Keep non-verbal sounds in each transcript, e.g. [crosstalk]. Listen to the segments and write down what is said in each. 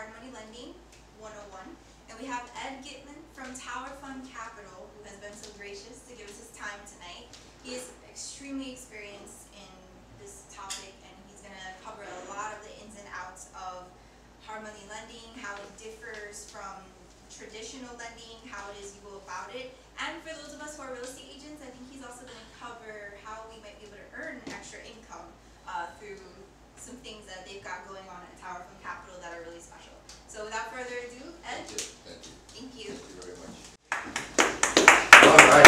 Hard Money Lending 101. And we have Ed Gitlin from Tower Fund Capital, who has been so gracious to give us his time tonight. He is extremely experienced in this topic, and he's going to cover a lot of the ins and outs of hard money lending, how it differs from traditional lending, how it is you go about it. And for those of us who are real estate agents, I think he's also going to cover how we might be able to earn extra income uh, through some things that they've got going on at Tower Fund Capital that are really special. So without further ado, Ed, Thank you. thank you. Thank you very much. All right.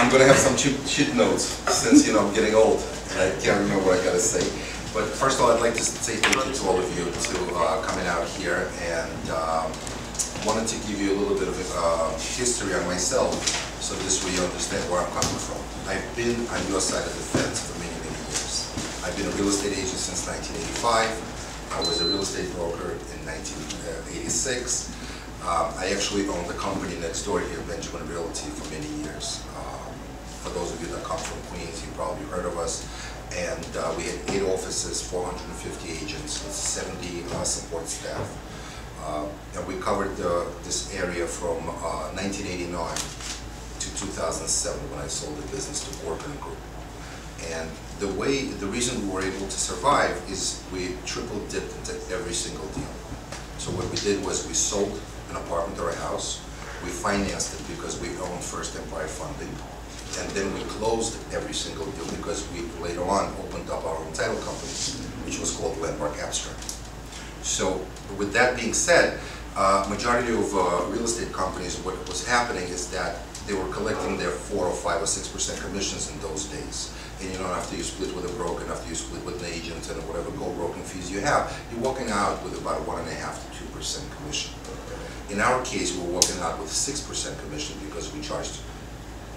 I'm gonna have some cheat, cheat notes since, you know, I'm getting old I can't remember what I gotta say. But first of all, I'd like to say thank you to all of you to uh, coming out here and um, wanted to give you a little bit of uh, history on myself so this way you understand where I'm coming from. I've been on your side of the fence for many, many years. I've been a real estate agent since 1985. I was a real estate broker in 1986. Um, I actually owned the company next door here, Benjamin Realty, for many years. Um, For those of you that come from Queens, you probably heard of us. And uh, we had eight offices, 450 agents, with 70 uh, support staff. Uh, And we covered uh, this area from uh, 1989 to 2007, when I sold the business to Orkin Group. And the way, the reason we were able to survive is we triple dipped into every single deal. So what we did was we sold an apartment or a house, we financed it because we owned First Empire Funding, and then we closed every single deal because we later on opened up our own title company, which was called Landmark Abstract. So with that being said, uh, majority of uh, real estate companies, what was happening is that they were collecting their four or five or six percent commissions in those days. And you know, after you split with a broker, and after you split with an agent and whatever co-broking fees you have, you're walking out with about one and a half to two percent commission. In our case, we're walking out with six percent commission because we charged,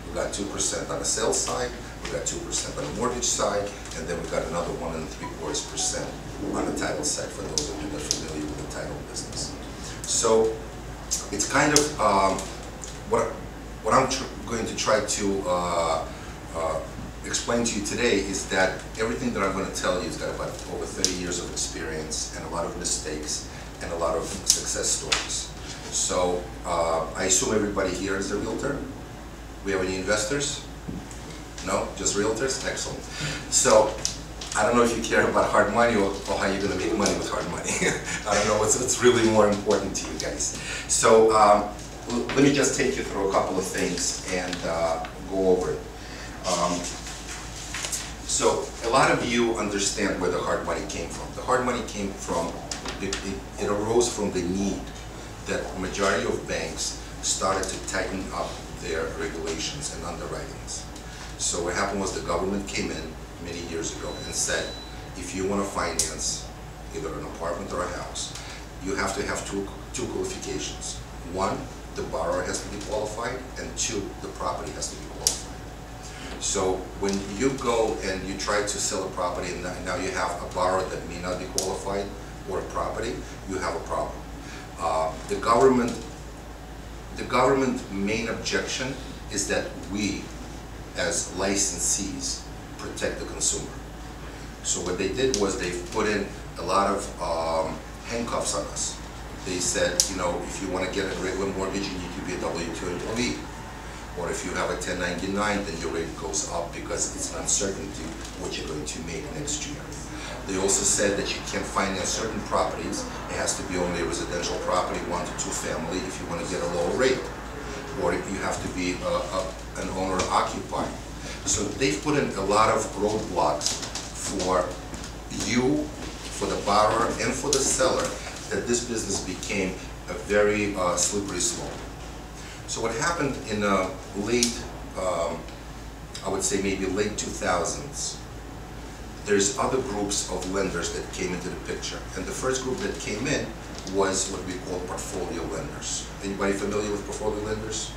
we got two percent on the sales side, we got two percent on the mortgage side, and then we got another one and three quarters percent on the title side for those of you that are familiar with the title business. So it's kind of, um, what, what I'm going to try to uh, uh, explain to you today is that everything that I'm going to tell you has got about over 30 years of experience and a lot of mistakes and a lot of success stories. So uh, I assume everybody here is a realtor? We have any investors? No, just realtors? Excellent. So I don't know if you care about hard money or, or how you're gonna make money with hard money. [laughs] I don't know what's, what's really more important to you guys. So um, let me just take you through a couple of things and uh, go over it. Um, so a lot of you understand where the hard money came from. The hard money came from, it, it- it arose from the need that majority of banks started to tighten up their regulations and underwritings. So what happened was the government came in many years ago and said, if you want to finance either an apartment or a house, you have to have two, two qualifications. One, the borrower has to be qualified, and two, the property has to be qualified. So when you go and you try to sell a property and now- you have a borrower that may not be qualified or a property, you have a problem. Uh, The government, the government main objection is that we, as licensees, protect the consumer. So what they did was they put in a lot of um, handcuffs on us. They said, you know, if you want to get a regular mortgage, you need to be a W-2 employee. Or if you have a 1099, then your rate goes up because it's an uncertainty what you're going to make next year. They also said that you can't finance certain properties. It has to be only a residential property, one to two family, if you want to get a lower rate. Or if you have to be a, a, an owner occupied. So they've put in a lot of roadblocks for you, for the borrower, and for the seller, that this business became a very uh, slippery slope. So what happened in uh, late, um, I would say maybe late 2000s, there's other groups of lenders that came into the picture. And the first group that came in was what we call portfolio lenders. Anybody familiar with portfolio lenders?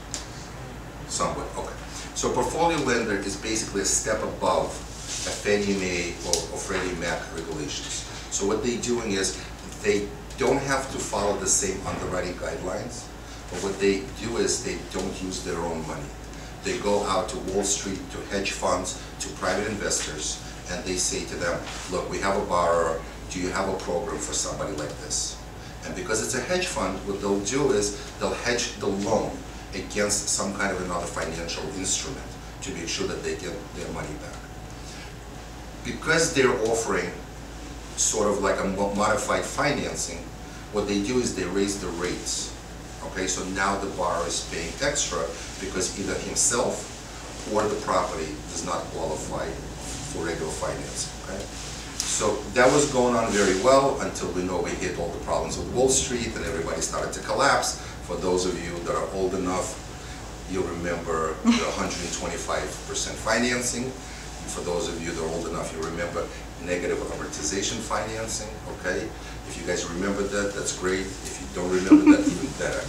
Somewhat, okay. So portfolio lender is basically a step above a Fannie Mae or or Freddie Mac regulations. So what they're doing is, they don't have to follow the same underwriting guidelines, but what they do is they don't use their own money. They go out to Wall Street, to hedge funds, to private investors, and they say to them, look, we have a borrower, do you have a program for somebody like this? And because it's a hedge fund, what they'll do is they'll hedge the loan against some kind of another financial instrument to make sure that they get their money back. Because they're offering sort of like a modified financing, what they do is they raise the rates. Okay, so now the borrower is paying extra because either himself or the property does not qualify for regular financing, okay? So that was going on very well until we know we hit all the problems with Wall Street and everybody started to collapse. For those of you that are old enough, you'll remember the [laughs] hundred and twenty-five percent financing. For those of you that are old enough, you remember negative amortization financing, okay? If you guys remember that, that's great. If you don't remember that, even better.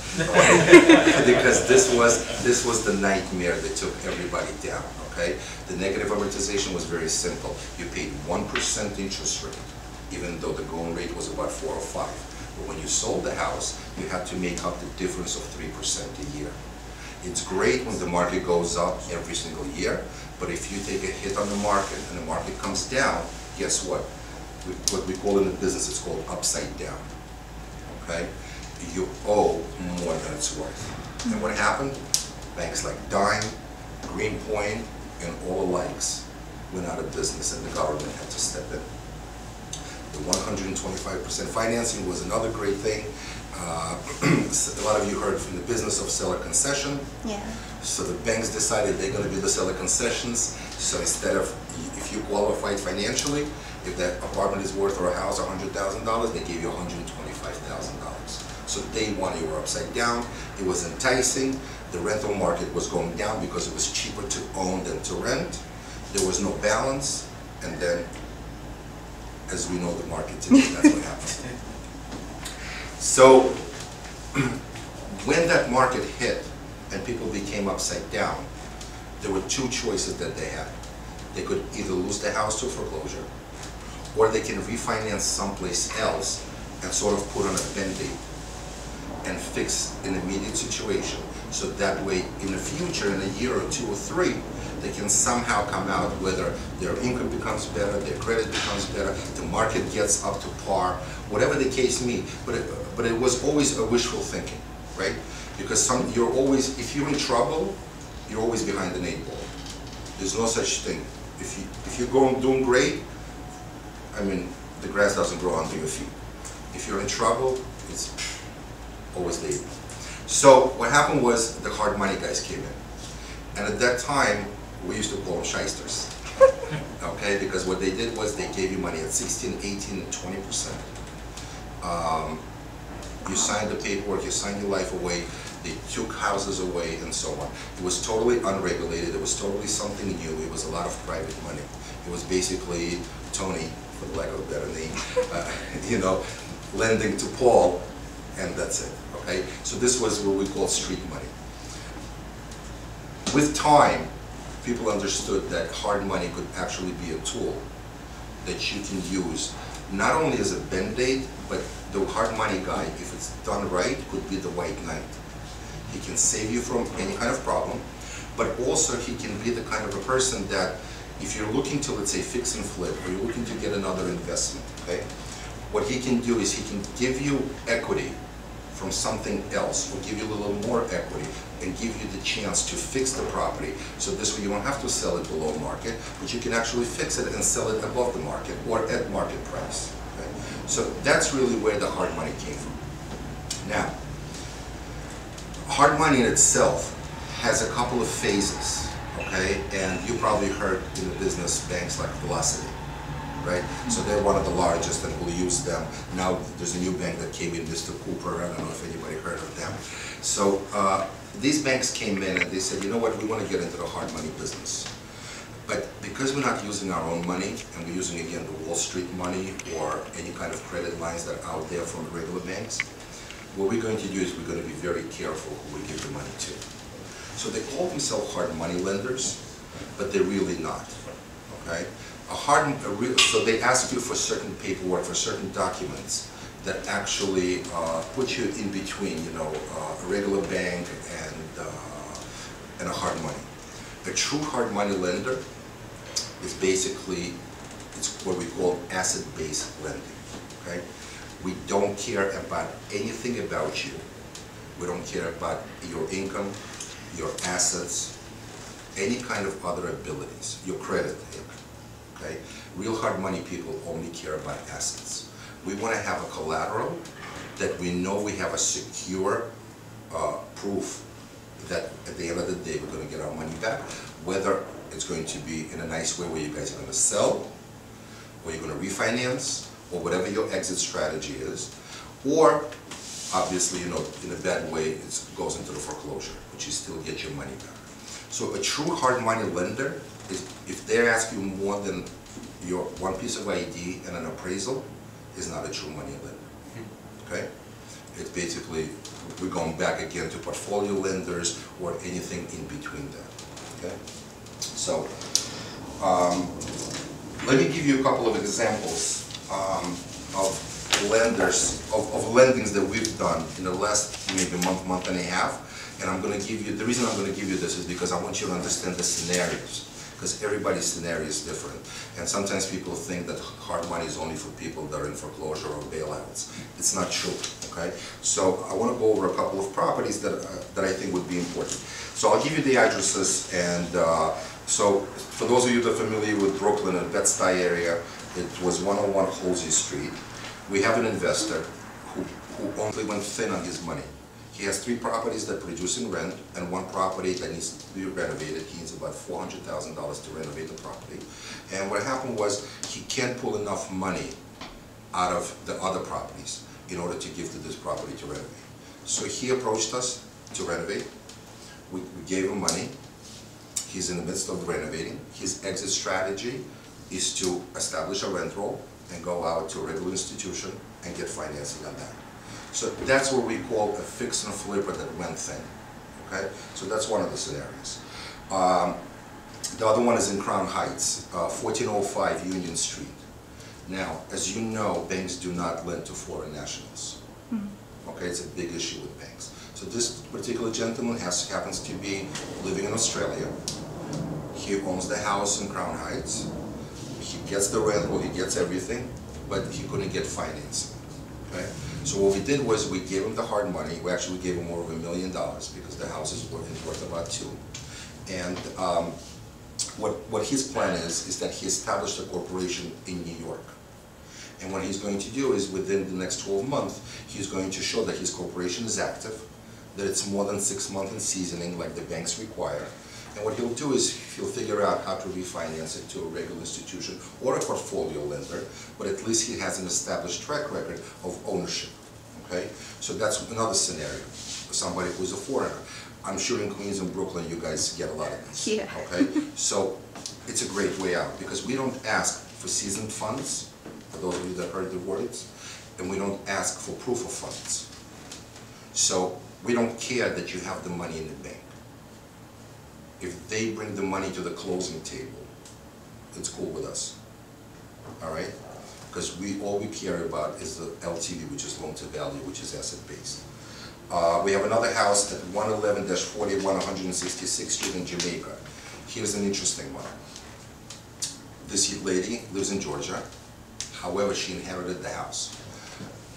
[laughs] Because this was, this was the nightmare that took everybody down, okay? The negative amortization was very simple. You paid one percent interest rate, even though the going rate was about four or five. But when you sold the house, you had to make up the difference of three percent a year. It's great when the market goes up every single year, but if you take a hit on the market and the market comes down, guess what? We- What we call in the business, is called upside down, okay? You owe more than it's worth. And what happened? Banks like Dime, Greenpoint, and all the likes went out of business and the government had to step in. The one hundred and twenty-five percent financing was another great thing. Uh, [clears throat] A lot of you heard from the business of seller concession. Yeah. So the banks decided they're gonna be the seller concessions, so instead of, if you qualified financially, if that apartment is worth or a house a hundred thousand dollars, they gave you hundred and twenty-five thousand dollars. So day one, you were upside down, it was enticing, the rental market was going down because it was cheaper to own than to rent, there was no balance, and then, as we know the market today, that's what [laughs] happened. So, [clears throat] when that market hit and people became upside down, there were two choices that they had. They could either lose the house to foreclosure, or they can refinance someplace else and sort of put on a Band-Aid and fix an immediate situation. So that way, in the future, in a year or two or three, they can somehow come out, whether their income becomes better, their credit becomes better, the market gets up to par, whatever the case may. But it, but it was always a wishful thinking, right? Because some, you're always, if you're in trouble, you're always behind an eight ball. There's no such thing. If you, if you're going, doing great, I mean, the grass doesn't grow under your feet. If you're in trouble, it's always late. So what happened was the hard money guys came in. And at that time, we used to call them shysters. [laughs] Okay, because what they did was they gave you money at 16, 18, and 20 percent. Um, You signed the paperwork, you signed your life away, they took houses away and so on. It was totally unregulated, it was totally something new, it was a lot of private money. It was basically Tony, for lack of a better name, [laughs] uh, you know, lending to Paul, and that's it, okay? So this was what we call street money. With time, people understood that hard money could actually be a tool that you can use, not only as a Band-Aid, but the hard money guy, if it's done right, could be the white knight. He can save you from any kind of problem, but also he can be the kind of a person that, if you're looking to, let's say, fix and flip, or you're looking to get another investment, okay? What he can do is he can give you equity from something else, or give you a little more equity, and give you the chance to fix the property, so this way you don't have to sell it below market, but you can actually fix it and sell it above the market, or at market price. okay? So that's really where the hard money came from. Now, hard money in itself has a couple of phases, okay? And you probably heard in the business banks like Velocity, right? So they're one of the largest and we'll use them. Now, there's a new bank that came in, Mr. Cooper, I don't know if anybody heard of them. So, uh, these banks came in and they said, you know what, we want to get into the hard money business. But because we're not using our own money, and we're using, again, the Wall Street money or any kind of credit lines that are out there from the regular banks, what we're going to do is we're going to be very careful who we give the money to. So they call themselves hard money lenders, but they're really not, okay? A hard, a real, so they ask you for certain paperwork, for certain documents that actually uh, put you in between, you know, uh, a regular bank and, uh, and a hard money. A true hard money lender is basically, it's what we call asset-based lending. okay? We don't care about anything about you. We don't care about your income, your assets, any kind of other abilities, your credit okay? Real hard money people only care about assets. We want to have a collateral that we know we have a secure uh, proof that at the end of the day, we're gonna get our money back, whether it's going to be in a nice way where you guys are gonna sell, or you're gonna refinance, or whatever your exit strategy is, or obviously, you know, in a bad way, it goes into the foreclosure, but you still get your money back. So a true hard money lender is, if they ask you more than your one piece of ID and an appraisal, is not a true money lender, okay? It's basically, we're going back again to portfolio lenders or anything in between that, okay? So, um, let me give you a couple of examples um, of lenders, of, of lendings that we've done in the last maybe month, month and a half. And I'm gonna give you, the reason I'm gonna give you this is because I want you to understand the scenarios. Because everybody's scenario is different. And sometimes people think that hard money is only for people that are in foreclosure or bailouts. It's not true, okay? So I wanna go over a couple of properties that, uh, that I think would be important. So I'll give you the addresses and, uh, so for those of you that are familiar with Brooklyn and Bed-Stuy area, it was one oh one Halsey Street. We have an investor who, who only went thin on his money. He has three properties that produce producing rent and one property that needs to be renovated. He needs about four hundred thousand dollars to renovate the property. And what happened was, he can't pull enough money out of the other properties in order to give to this property to renovate. So he approached us to renovate. We, we gave him money. He's in the midst of renovating. His exit strategy is to establish a rent roll and go out to a regular institution and get financing on that. So that's what we call a fix and flipper that went thin, okay? So that's one of the scenarios. Um, the other one is in Crown Heights, uh, fourteen oh five Union Street. Now, as you know, banks do not lend to foreign nationals. Okay, it's a big issue with banks. So this particular gentleman has, happens to be living in Australia. He owns the house in Crown Heights. Gets the rental, he gets everything, but he couldn't get financing, okay? So what we did was we gave him the hard money, we actually gave him more of a million dollars because the house is worth, worth about two. And, um, what, what his plan is, is that he established a corporation in New York. And what he's going to do is within the next twelve months, he's going to show that his corporation is active, that it's more than six months in seasoning like the banks require. And what he'll do is he'll figure out how to refinance it to a regular institution or a portfolio lender, but at least he has an established track record of ownership, okay? So that's another scenario, somebody who's a foreigner. I'm sure in Queens and Brooklyn, you guys get a lot of this. Yeah. Okay, so it's a great way out, because we don't ask for seasoned funds, for those of you that heard the words, and we don't ask for proof of funds. So we don't care that you have the money in the bank. If they bring the money to the closing table, it's cool with us. All right? Because we, all we care about is the LTV, which is loan to value, which is asset based. Uh, we have another house at one eleven forty-one, one hundred and sixty-sixth Street in Jamaica. Here's an interesting one. This lady lives in Georgia, however, she inherited the house.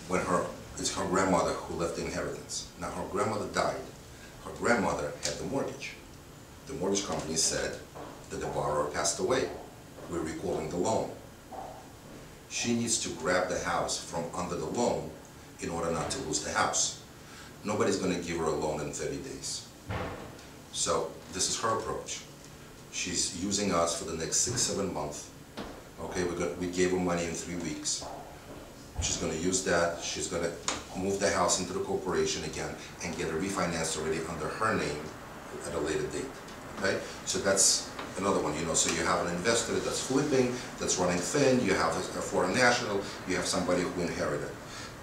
When her, it's her grandmother who left the inheritance. Now, her grandmother died, her grandmother had the mortgage. The mortgage company said that the borrower passed away, we're recalling the loan. She needs to grab the house from under the loan in order not to lose the house nobody's gonna give her a loan in thirty days. So this is her approach. She's using us for the next six, seven months. Okay, we got, we gave her money in three weeks. She's gonna use that, she's gonna move the house into the corporation again and get it refinanced already under her name at a later date, okay? So that's another one, you know, so you have an investor that's flipping, that's running thin, you have a foreign national, you have somebody who inherited.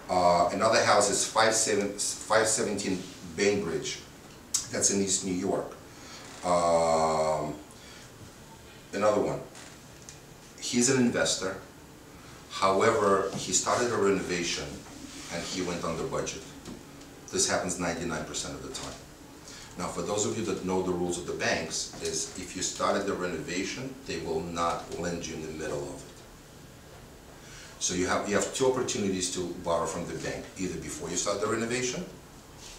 Uh, another house is 517 Bainbridge, that's in East New York. Um, another one, he's an investor, however, he started a renovation and he went under budget. This happens ninety-nine percent of the time. Now, for those of you that know the rules of the banks, is if you started the renovation, they will not lend you in the middle of it. So you have, you have two opportunities to borrow from the bank, either before you start the renovation,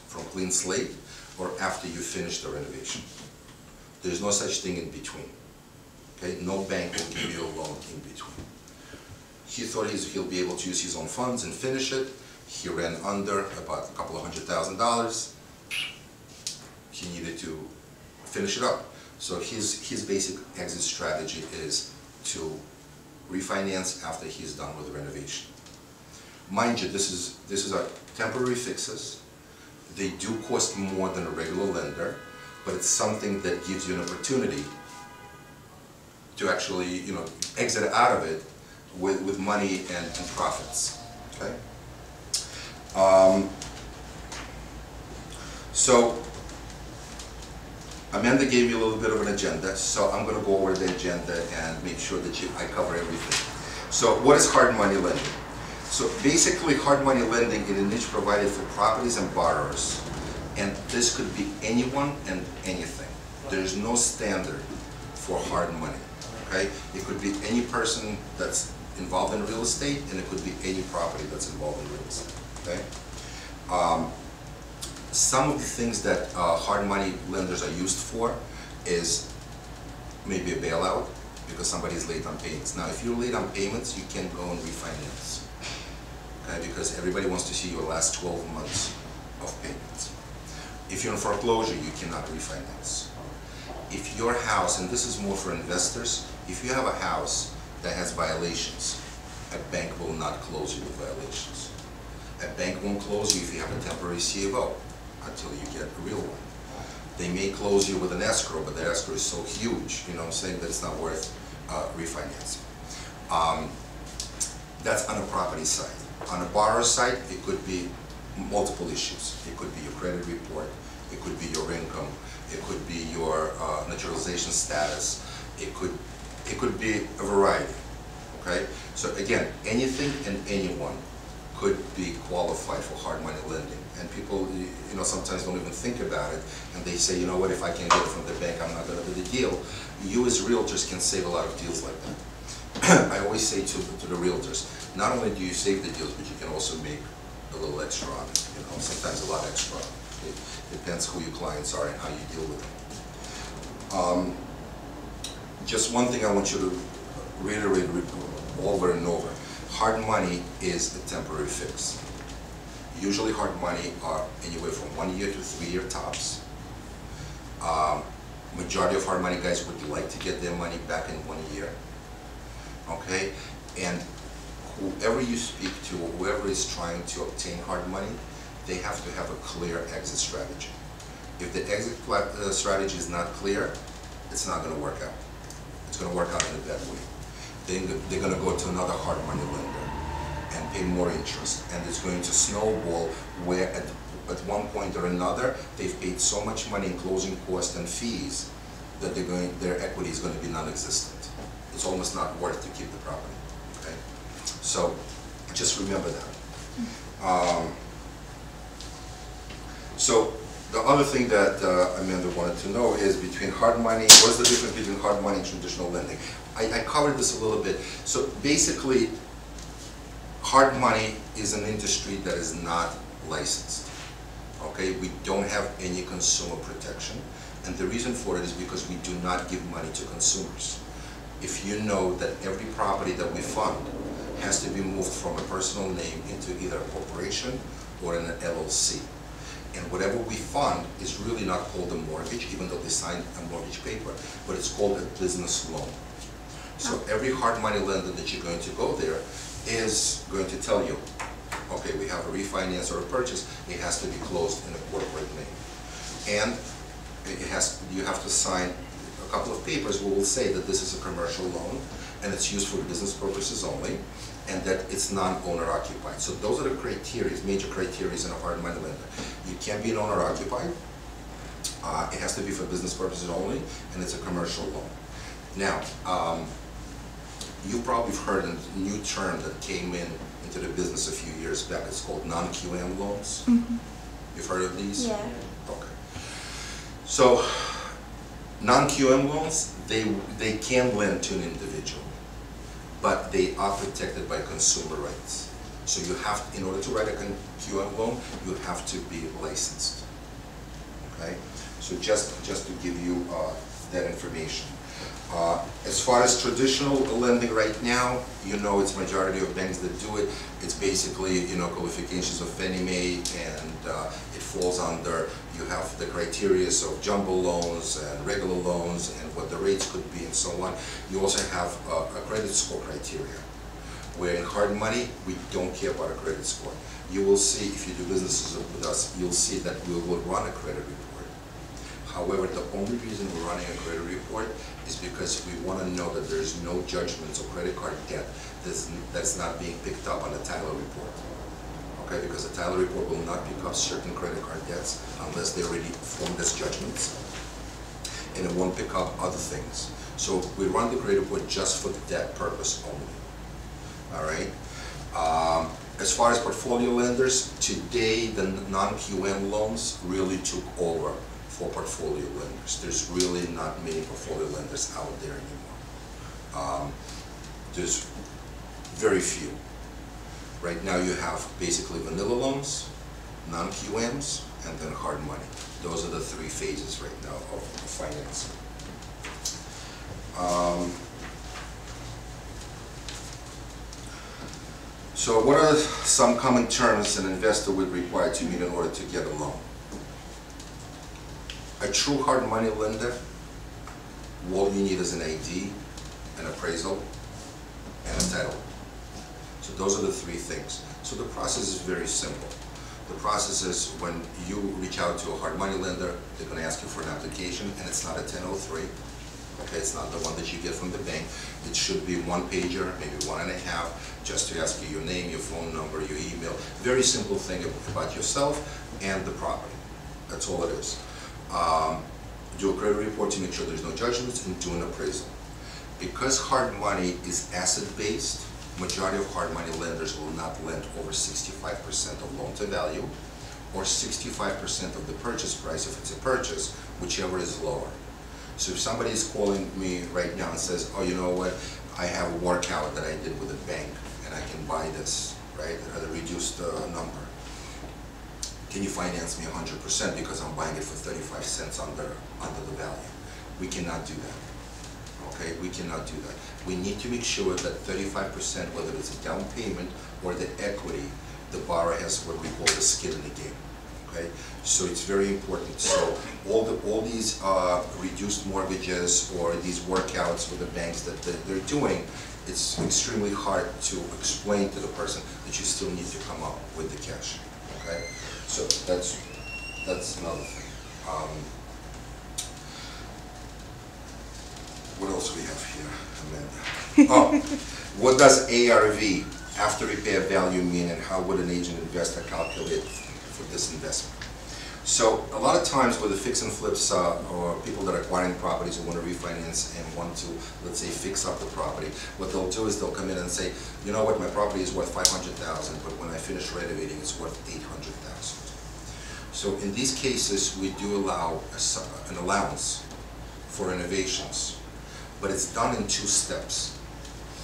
from clean slate, or after you finish the renovation. There's no such thing in between. Okay, no bank will give you a loan in between. He thought he'll be able to use his own funds and finish it. He ran under about a couple of hundred thousand dollars. He needed to finish it up. So his, his basic exit strategy is to refinance after he's done with the renovation. Mind you, this is, this is a temporary fixes. They do cost more than a regular lender, but it's something that gives you an opportunity to actually, you know, exit out of it with, with money and, and profits, okay? Um, So, Amanda gave me a little bit of an agenda, so I'm gonna go over the agenda and make sure that you, I cover everything. So what is hard money lending? So basically, hard money lending is a niche provided for properties and borrowers. And this could be anyone and anything. There's no standard for hard money, okay? It could be any person that's involved in real estate, and it could be any property that's involved in real estate, okay? Um, some of the things that uh, hard money lenders are used for is maybe a bailout because somebody is late on payments. Now, if you're late on payments, you can go and refinance, okay? Because everybody wants to see your last 12 months of payments. If you're in foreclosure, you cannot refinance. If your house, and this is more for investors, if you have a house that has violations, a bank will not close you with violations. A bank won't close you if you have a temporary C of O until you get a real one. They may close you with an escrow, but the escrow is so huge, you know what I'm saying, that it's not worth uh, refinancing. Um, That's on the property side. On the borrower side, it could be multiple issues. It could be your credit report, it could be your income, it could be your uh, naturalization status, it could, it could be a variety, okay? So again, anything and anyone could be qualified for hard money lending. And people, you know, sometimes don't even think about it, and they say, you know what, if I can't get it from the bank, I'm not gonna do the deal. You as realtors can save a lot of deals like that. [clears throat] I always say to, to the realtors, not only do you save the deals, but you can also make a little extra on it, you know, sometimes a lot extra. It depends who your clients are and how you deal with them. Um, Just one thing I want you to reiterate over and over. Hard money is a temporary fix. Usually hard money are anywhere from one year to three year tops. Um, Majority of hard money guys would like to get their money back in one year. Okay? And whoever you speak to, whoever is trying to obtain hard money, they have to have a clear exit strategy. If the exit uh, strategy is not clear, it's not gonna work out. It's gonna work out in a bad way. Then they're gonna go to another hard money lender and pay more interest, and it's going to snowball where at, at one point or another, they've paid so much money in closing costs and fees that they're going, their equity is gonna be non-existent. It's almost not worth to keep the property, okay? So, just remember that. Um, So, the other thing that uh, Amanda wanted to know is between hard money, what's the difference between hard money and traditional lending? I, I covered this a little bit. So basically, hard money is an industry that is not licensed. Okay, we don't have any consumer protection, and the reason for it is because we do not give money to consumers. If you know that every property that we fund has to be moved from a personal name into either a corporation or an LLC. And whatever we fund is really not called a mortgage, even though they signed a mortgage paper, but it's called a business loan. So every hard money lender that you're going to go there is going to tell you, okay, we have a refinance or a purchase, it has to be closed in a corporate name. And it has, you have to sign a couple of papers where we'll say that this is a commercial loan and it's used for business purposes only, and that it's non-owner occupied. So those are the criteria, major criteria in a hard money lender. You can't be an owner occupied, uh, it has to be for business purposes only, and it's a commercial loan. Now, um, you probably have heard a new term that came in into the business a few years back, it's called non-QM loans. You've heard of these? Yeah. Okay. So, non-QM loans, they, they can lend to an individual, but they are protected by consumer consumer rights. So you have, in order to write a con- QM loan, you have to be licensed. Okay? So just, just to give you uh, that information. Uh, As far as traditional lending right now, you know, it's majority of banks that do it. It's basically, you know, qualifications of Fannie Mae and uh, it falls under, you have the criterias of jumbo loans and regular loans and what the rates could be and so on. You also have a a credit score criteria, where in hard money, we don't care about a credit score. You will see, if you do businesses with us, you'll see that we will run a credit report. However, the only reason we're running a credit report is because we want to know that there's no judgments or credit card debt that's, that's not being picked up on the title report. Okay, because the title report will not pick up certain credit card debts unless they're already formed as judgments. And it won't pick up other things. So we run the credit report just for that purpose only. All right? Um, As far as portfolio lenders, today, the non-QM loans really took over for portfolio lenders. There's really not many portfolio lenders out there anymore. Um, There's very few. Right now, you have basically vanilla loans, non-QMs, and then hard money. Those are the three phases right now of financing. Um, So what are some common terms an investor would require to meet in order to get a loan? A true hard money lender, all you need is an AD, an appraisal, and a title. So those are the three things. So the process is very simple. The process is when you reach out to a hard money lender, they're gonna ask you for an application, and it's not a ten oh three. Okay, it's not the one that you get from the bank. It should be one pager, maybe one and a half, just to ask you your name, your phone number, your email. Very simple thing about yourself and the property. That's all it is. Um, do a credit report to make sure there's no judgments and do an appraisal. Because hard money is asset-based, majority of hard money lenders will not lend over sixty-five percent of loan to value or sixty-five percent of the purchase price if it's a purchase, whichever is lower. So if somebody is calling me right now and says, oh, you know what, I have a workout that I did with a bank and I can buy this, right, at a reduced uh, number. Can you finance me hundred percent because I'm buying it for thirty-five cents under, under the value? We cannot do that. Okay, we cannot do that. We need to make sure that thirty-five percent, whether it's a down payment or the equity, the borrower has what we call the skin in the game. Okay, so it's very important. So all the, all these uh, reduced mortgages or these workouts with the banks that that they're doing, it's extremely hard to explain to the person that you still need to come up with the cash. Okay, so that's, that's another thing. Um, What else do we have here, Amanda? [laughs] Oh, what does ARV, after repair value, mean and how would an agent investor calculate for this investment? So a lot of times with the fix and flips, uh, or people that are acquiring properties who want to refinance and want to, let's say, fix up the property, what they'll do is they'll come in and say, you know what, my property is worth five hundred thousand, but when I finish renovating, it's worth eight hundred thousand. So in these cases, we do allow a an allowance for renovations, but it's done in two steps.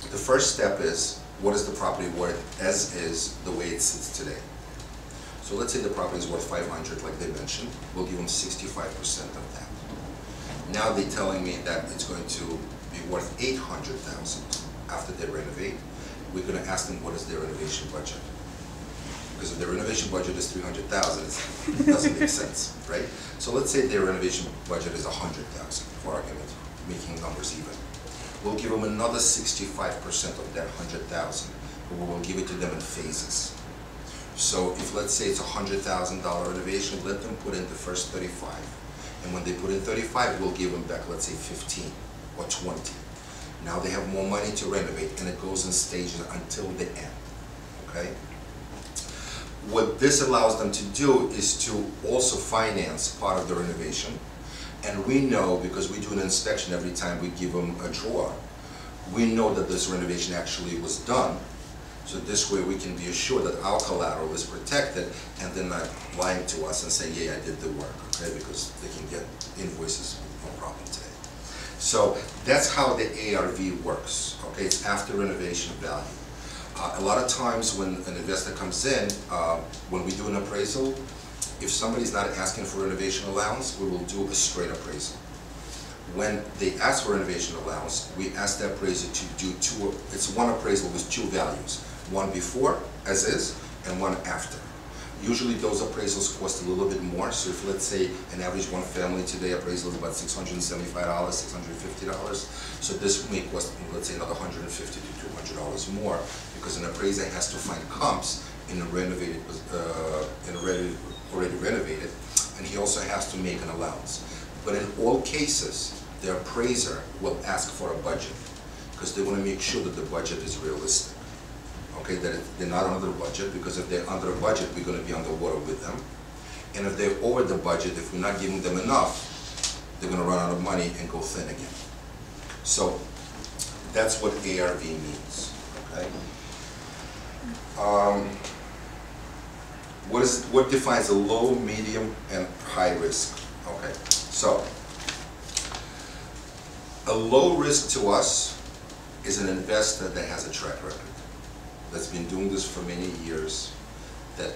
The first step is, what is the property worth as is, the way it sits today? So let's say the property is worth five hundred, like they mentioned, we'll give them sixty-five percent of that. Now they're telling me that it's going to be worth eight hundred thousand after they renovate. We're gonna ask them what is their renovation budget. Because if their renovation budget is three hundred thousand, it doesn't make sense, right? So let's say their renovation budget is a hundred thousand, for argument, making numbers even. We'll give them another sixty-five percent of that hundred thousand, but we will give it to them in phases. So if, let's say it's a hundred thousand dollar renovation, let them put in the first thirty-five. And when they put in thirty-five, we'll give them back, let's say fifteen or twenty. Now they have more money to renovate, and it goes in stages until the end, okay? What this allows them to do is to also finance part of the renovation. And we know, because we do an inspection every time we give them a drawer, we know that this renovation actually was done. So this way, we can be assured that our collateral is protected, and they're not lying to us and saying, yeah, I did the work, okay? Because they can get invoices with no problem today. So that's how the ARV works, okay? It's after renovation value. Uh, a lot of times when an investor comes in, uh, when we do an appraisal, if somebody's not asking for renovation allowance, we will do a straight appraisal. When they ask for renovation allowance, we ask the appraiser to do two, it's one appraisal with two values. One before, as is, and one after. Usually those appraisals cost a little bit more, so if let's say an average one family today appraisal is about six hundred and seventy-five dollars, six hundred and fifty dollars, so this may cost, let's say, another 150 to two hundred dollars more, because an appraiser has to find comps in a renovated, uh, in a ready, already renovated, and he also has to make an allowance. But in all cases, the appraiser will ask for a budget, because they wanna make sure that the budget is realistic okay, that they're not under budget, because if they're under budget, we're gonna be underwater with them. And if they're over the budget, if we're not giving them enough, they're gonna run out of money and go thin again. So, that's what ARV means, okay? Um, What is, what defines a low, medium, and high risk? Okay, so, a low risk to us is an investor that has a track record that's been doing this for many years, that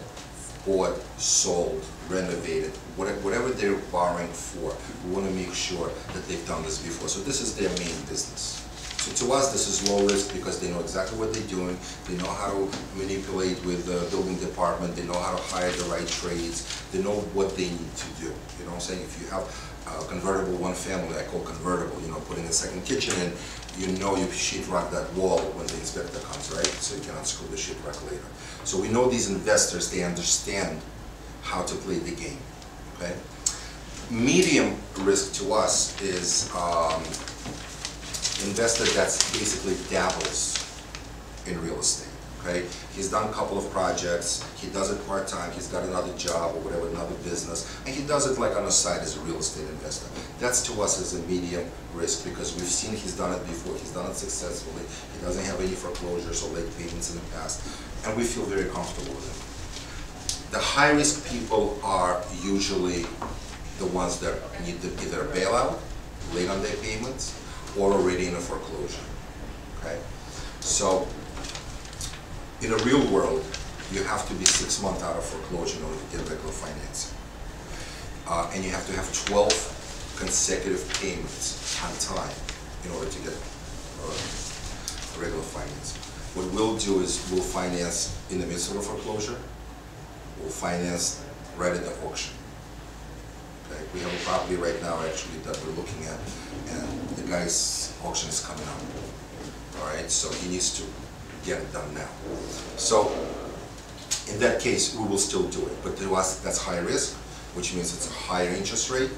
bought, sold, renovated, whatever, they're borrowing for, we wanna make sure that they've done this before, so this is their main business. So to us, this is low risk because they know exactly what they're doing, they know how to manipulate with the building department, they know how to hire the right trades, they know what they need to do, you know what I'm saying? If you have a convertible one family, I call convertible, you know, putting a second kitchen in, you know you sheet rock that wall when the inspector comes, right? So you can unscrew the sheet rock later. So we know these investors, they understand how to play the game, okay? Medium risk to us is, um, investor that's basically dabbles in real estate, okay? He's done a couple of projects, he does it part-time, he's got another job or whatever, another business, and he does it like on the side as a real estate investor. That's to us as a medium risk, because we've seen he's done it before, he's done it successfully, he doesn't have any foreclosures or late payments in the past, and we feel very comfortable with him. The high-risk people are usually the ones that need to- either a bailout, late on their payments, or already in a foreclosure, okay? So, in a real world, you have to be six months out of foreclosure in order to get regular financing. Uh, and you have to have twelve consecutive payments on time in order to get, uh, regular financing. What we'll do is, we'll finance in the midst of a foreclosure, we'll finance right at the auction. Okay, we have a property right now actually that we're looking at, and the guy's auction is coming up. All right, so he needs to get it done now. So, in that case, we will still do it, but to us, that's high risk, which means it's a higher interest rate,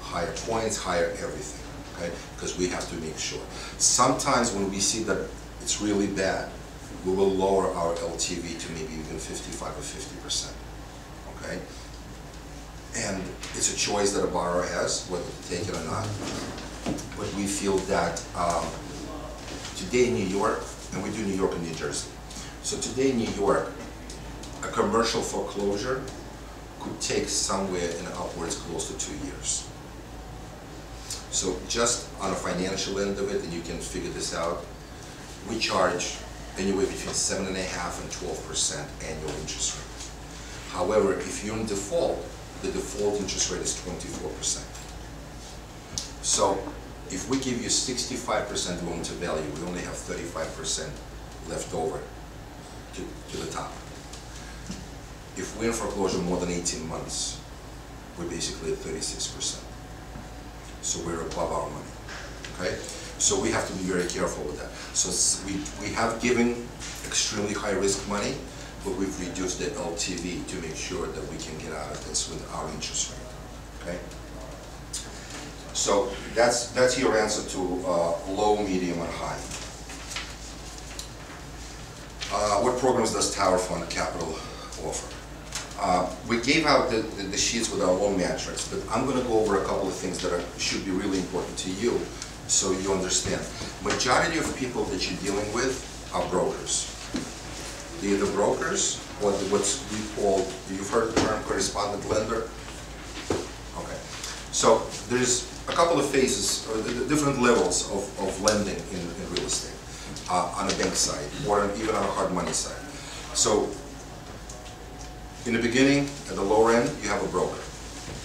higher points, higher everything, okay? Because we have to make sure. Sometimes when we see that it's really bad, we will lower our LTV to maybe even fifty-five or fifty percent, okay? And it's a choice that a borrower has, whether to take it or not. But we feel that um, today in New York, and we do New York and New Jersey. So today in New York, a commercial foreclosure could take somewhere in upwards close to two years. So just on a financial end of it, and you can figure this out, we charge anywhere between seven and a half and twelve percent annual interest rate. However, if you're in default, the default interest rate is twenty-four percent. So if we give you sixty-five percent loan to value, we only have thirty-five percent left over to, to the top. If we're in foreclosure more than eighteen months, we're basically at thirty-six percent. So we're above our money, okay? So we have to be very careful with that. So we, we have given extremely high-risk money, but we've reduced the LTV to make sure that we can get out of this with our interest rate, okay? So that's, that's your answer to uh, low, medium, and high. Uh, What programs does Tower Fund Capital offer? Uh, We gave out the, the the sheets with our loan matrix, but I'm gonna go over a couple of things that are, should be really important to you, so you understand. Majority of people that you're dealing with are brokers. They're either brokers or the- what's we call, you've heard the term correspondent lender? Okay, so there's a couple of phases, or the the different levels of, of lending in, in real estate. uh, on the bank side, or even on the hard money side. So, in the beginning, at the lower end, you have a broker.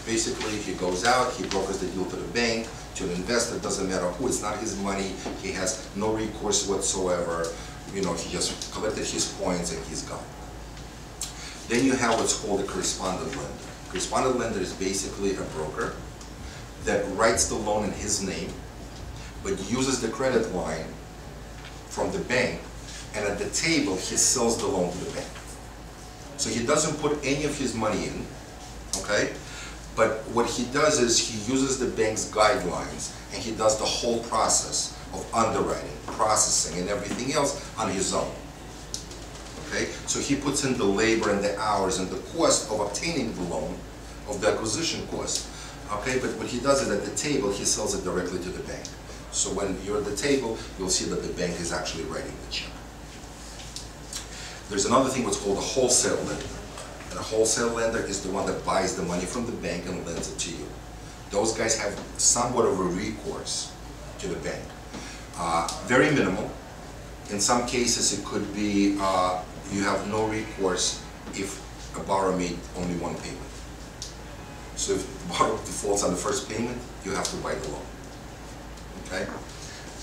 Basically, he goes out, he brokers the deal to the bank, to an investor, doesn't matter who, it's not his money, he has no recourse whatsoever, you know, he just collected his points and he's gone. Then you have what's called a correspondent lender. Correspondent lender is basically a broker that writes the loan in his name, but uses the credit line from the bank, and at the table, he sells the loan to the bank. So he doesn't put any of his money in, okay? But what he does is he uses the bank's guidelines and he does the whole process of underwriting, processing and everything else on his own. Okay, so he puts in the labor and the hours and the cost of obtaining the loan, of the acquisition cost. Okay, but what he does is at the table, he sells it directly to the bank. So when you're at the table, you'll see that the bank is actually writing the check. There's another thing what's called a wholesale lender. And a wholesale lender is the one that buys the money from the bank and lends it to you. Those guys have somewhat of a recourse to the bank. Uh, very minimal. In some cases, it could be uh, you have no recourse if a borrower made only one payment. So if the borrower defaults on the first payment, you have to buy the loan. Okay?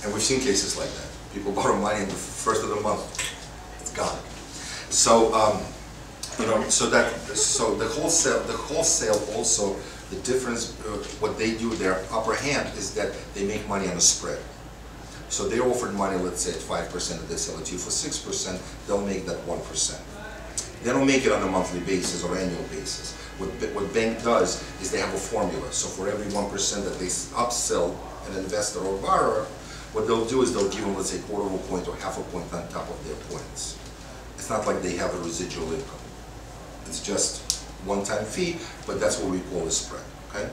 And we've seen cases like that. People [laughs] borrow money in the first of the month, it's gone. So, um, you know, so that, so the wholesale, the wholesale also, the difference, uh, what they do, their upper hand is that they make money on a spread. So they offered money, let's say at five percent, they sell it to you for six percent, they'll make that one percent. They don't make it on a monthly basis or annual basis. What, what bank does is they have a formula, so for every one percent that they upsell an investor or borrower, what they'll do is they'll give them, let's say, quarter of a point or half a point on top of their points. It's not like they have a residual income. It's just one-time fee, but that's what we call a spread, okay?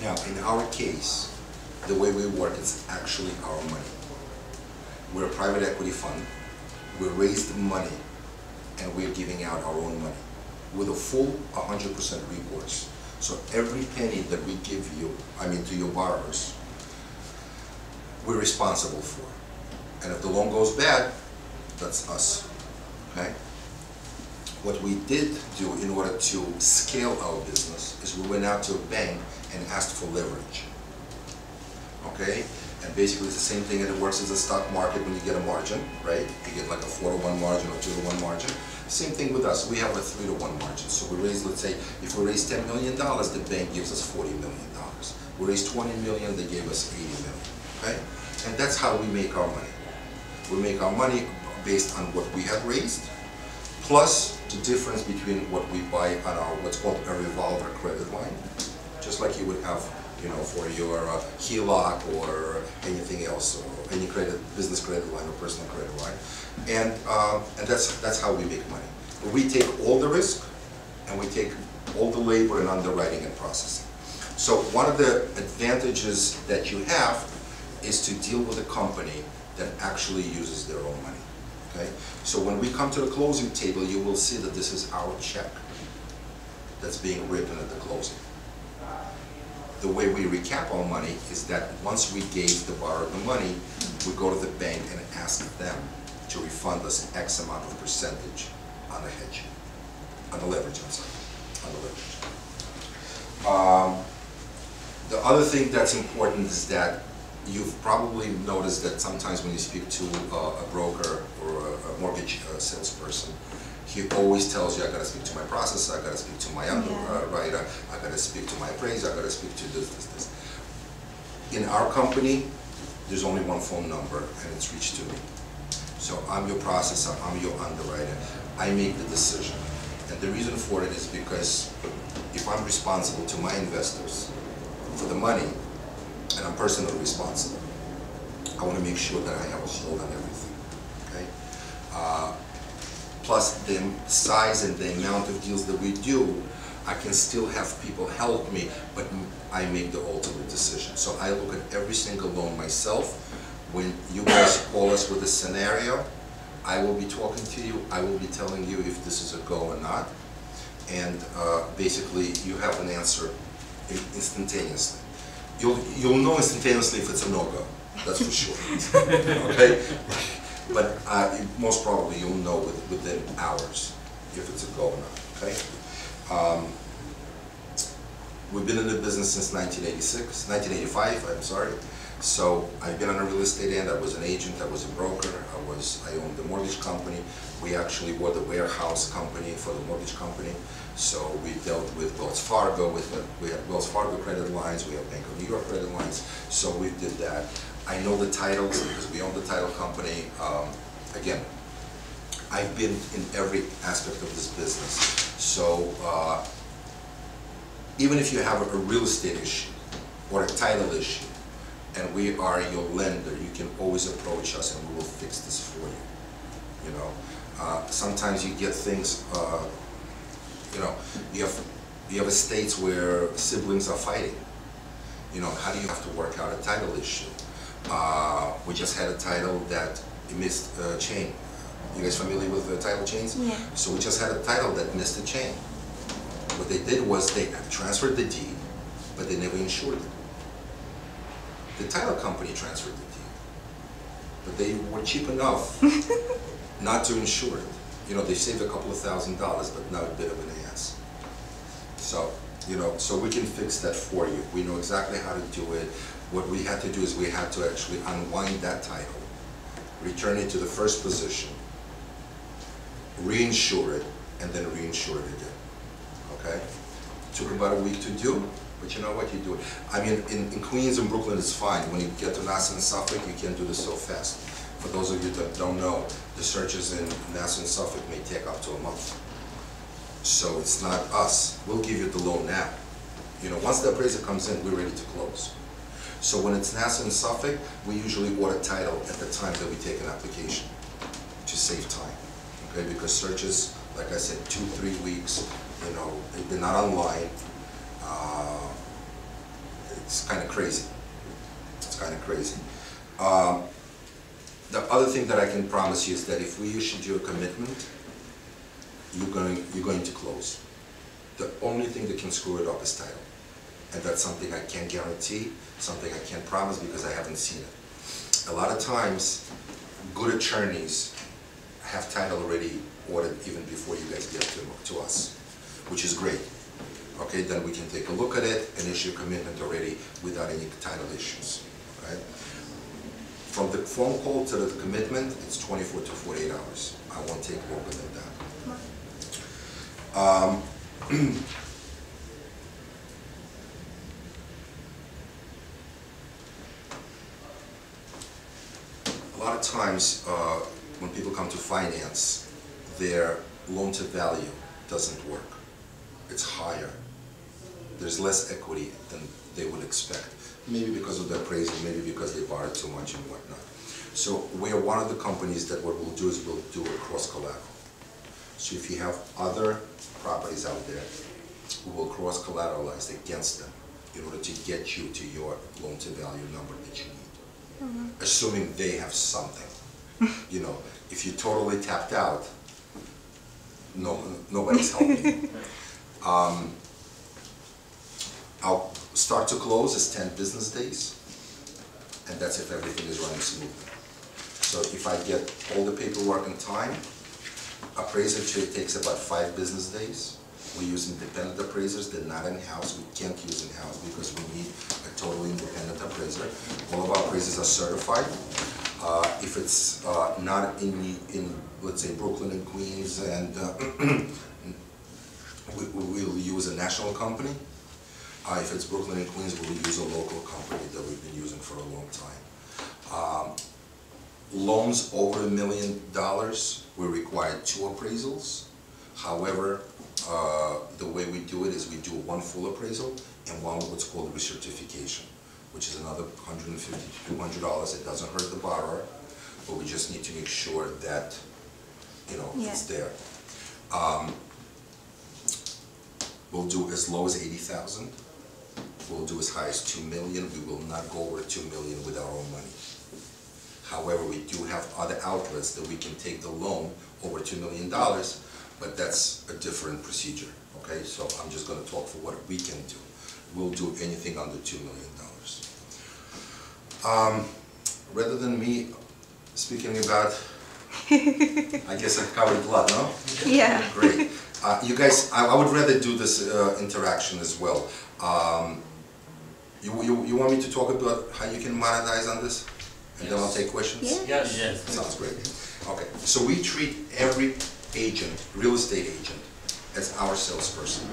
Now, in our case, the way we work, is actually our money. We're a private equity fund, we raise the money, and we're giving out our own money with a full hundred percent recourse. So every penny that we give you, I mean to your borrowers, we're responsible for. And if the loan goes bad, that's us, okay? What we did do in order to scale our business is we went out to a bank and asked for leverage. Okay? And basically it's the same thing that it works as a stock market when you get a margin, right? You get like a four to one margin or two to one margin. Same thing with us, we have a three to one margin. So we raise, let's say, if we raise ten million dollars, the bank gives us forty million dollars. We raise twenty million, they gave us eighty million, okay? And that's how we make our money. We make our money based on what we have raised, plus the difference between what we buy on our, what's called a revolver credit line, just like you would have, you know, for your uh, HELOC or anything else, or any credit, business credit line or personal credit line. And, um, and that's, that's how we make money. We take all the risk, and we take all the labor and underwriting and processing. So one of the advantages that you have is to deal with a company that actually uses their own money, okay? So when we come to the closing table, you will see that this is our check that's being written at the closing. The way we recap our money is that once we gave the borrower the money, we go to the bank and ask them to refund us X amount of percentage on the hedge, on the leverage, I'm sorry, on the leverage. Um, the other thing that's important is that you've probably noticed that sometimes when you speak to uh, a broker or a a mortgage uh, salesperson, he always tells you, I gotta speak to my processor, I gotta speak to my underwriter, I gotta speak to my appraiser, I gotta speak to this, this, this. In our company, there's only one phone number and it's reached to me. So I'm your processor, I'm your underwriter, I make the decision. And the reason for it is because if I'm responsible to my investors for the money, and I'm personally responsible, I wanna make sure that I have a hold on everything, okay? Uh, Plus, the size and the amount of deals that we do, I can still have people help me, but I make the ultimate decision. So I look at every single loan myself. When you guys call us with a scenario, I will be talking to you, I will be telling you if this is a go or not. And uh, basically, you have an answer instantaneously. You'll, you'll know instantaneously if it's a no-go, that's for sure. [laughs] Okay? But uh, most probably you'll know with- within hours if it's a go or not, okay? Um, We've been in the business since 1986, 1985, I'm sorry. So I've been on the real estate end, I was an agent, I was a broker, I was, I owned the mortgage company. We actually were the warehouse company for the mortgage company. So we dealt with Wells Fargo, with, we had Wells Fargo credit lines, we have Bank of New York credit lines, so we did that. I know the titles because we own the title company. Um, Again, I've been in every aspect of this business. So, uh, even if you have a real estate issue or a title issue, and we are your lender, you can always approach us and we will fix this for you, you know? Uh, sometimes you get things, uh, you know, you have, you have estates where siblings are fighting. You know, how do you have to work out a title issue? Uh, we just had a title that missed a chain. You guys familiar with the title chains? Yeah. So we just had a title that missed a chain. What they did was they transferred the deed, but they never insured it. The title company transferred the deed, but they were cheap enough [laughs] not to insure it. You know, they saved a couple of thousand dollars, but not a bit of an ass. So, you know, so we can fix that for you. We know exactly how to do it. What we had to do is we had to actually unwind that title, return it to the first position, reinsure it, and then reinsure it again. Okay? It Took about a week to do, but you know what, you do it. I mean, in, in Queens and Brooklyn, it's fine. When you get to Nassau and Suffolk, you can't do this so fast. For those of you that don't know, the searches in Nassau and Suffolk may take up to a month. So it's not us. We'll give you the loan now. You know, once the appraiser comes in, we're ready to close. So when it's Nassau and Suffolk, we usually order title at the time that we take an application to save time. Okay, because searches, like I said, two, three weeks, you know, they- they're not online. Uh, It's kind of crazy. It's kind of crazy. Um, The other thing that I can promise you is that if we issued you a commitment, you're going, you're going to close. The only thing that can screw it up is title. And that's something I can't guarantee, something I can't promise because I haven't seen it. A lot of times, good attorneys have title already ordered even before you guys get to, to us, which is great. Okay, then we can take a look at it and issue a commitment already without any title issues, right? From the phone call to the commitment, it's twenty-four to forty-eight hours. I won't take longer than that. Um, [clears throat] A lot of times, uh, when people come to finance, their loan-to-value doesn't work. It's higher. There's less equity than they would expect. Maybe because of the appraisal, maybe because they borrowed too much and whatnot. So we're one of the companies that what we'll do is we'll do a cross collateral. So if you have other properties out there, we will cross collateralize against them in order to get you to your loan-to-value number that you need mm-hmm. assuming they have something. [laughs] You know, if you're totally tapped out, no, nobody's helping. [laughs] Um, Our start to close is ten business days, and that's if everything is running smoothly. So if I get all the paperwork in time, appraiser check takes about five business days. We use independent appraisers, they're not in-house, we can't use in-house because we need a totally independent appraiser. All of our appraisers are certified. Uh, If it's uh, not in, in, let's say Brooklyn and Queens and uh, [clears throat] we, will use a national company. Uh, if it's Brooklyn and Queens, we'll use a local company that we've been using for a long time. Um, Loans over a million dollars, we require two appraisals. However, uh, the way we do it is we do one full appraisal and one what's called recertification, which is another hundred and fifty to two hundred dollars. It doesn't hurt the borrower, but we just need to make sure that, you know, it's there. Um, We'll do as low as eighty thousand. We'll do as high as two million. We will not go over two million with our own money. However, we do have other outlets that we can take the loan over two million dollars, but that's a different procedure, okay? So I'm just gonna talk for what we can do. We'll do anything under two million dollars. Um, rather than me speaking about I guess I covered a lot, no? Yeah. Great. Uh, you guys, I, I would rather do this, uh, interaction as well. Um, you, you, you want me to talk about how you can monetize on this? And then I'll take questions? Yeah. Yes. Yes. Sounds great. Okay, so we treat every agent, real estate agent, as our salesperson.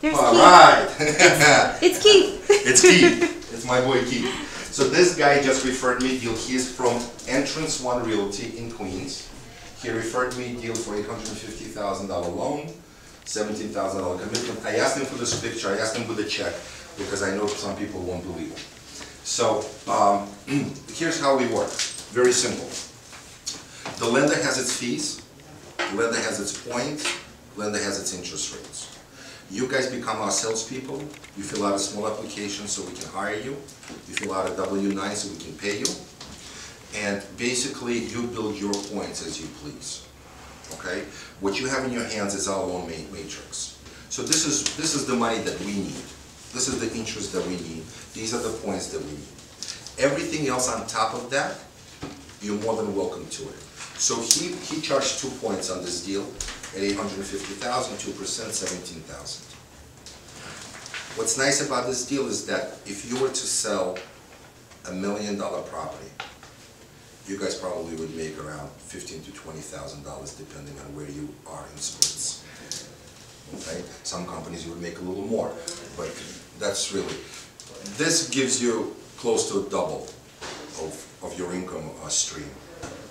There's All Keith. right. It's Keith. It's Keith. [laughs] [laughs] It's my boy Keith. So this guy just referred me deal. He is from Entrance One Realty in Queens. He referred me deal for eight hundred and fifty thousand dollar loan, seventeen thousand dollar commitment. I asked him for this picture. I asked him with a check because I know some people won't believe it. So um, [clears throat] here's how we work. Very simple. The lender has its fees. The lender has its points. the Lender has its interest rates. You guys become our salespeople. You fill out a small application so we can hire you. You fill out a W-9 so we can pay you. And basically, you build your points as you please. Okay? What you have in your hands is our loan matrix. So this is, this is the money that we need. This is the interest that we need. These are the points that we need. Everything else on top of that, you're more than welcome to it. So he, he charged two points on this deal at eight hundred and fifty thousand, two percent, seventeen thousand. What's nice about this deal is that if you were to sell a million dollar property, you guys probably would make around fifteen to twenty thousand dollars depending on where you are in sports. Okay, some companies you would make a little more, but that's really, this gives you close to a double of, of your income uh, stream,